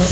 Oh,